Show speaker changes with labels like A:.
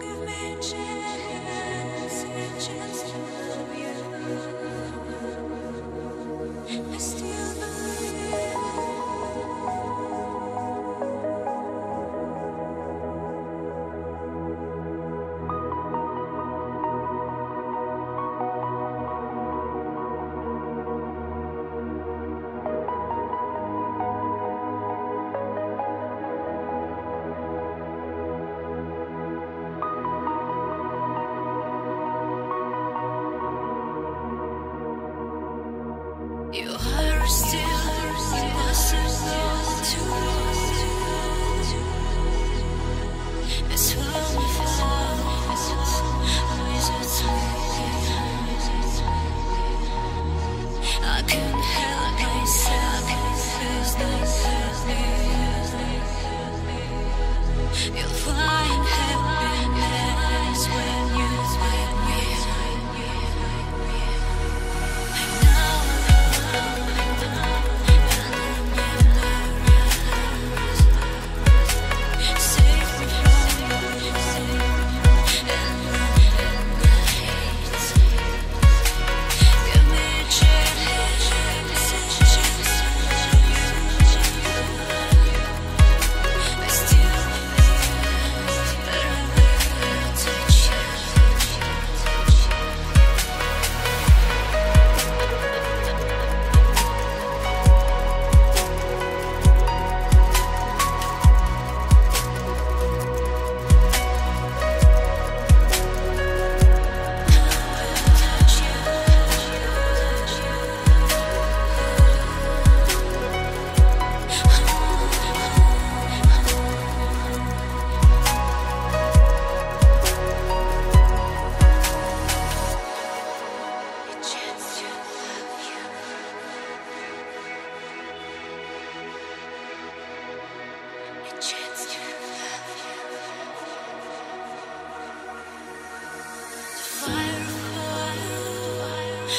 A: give me a chance.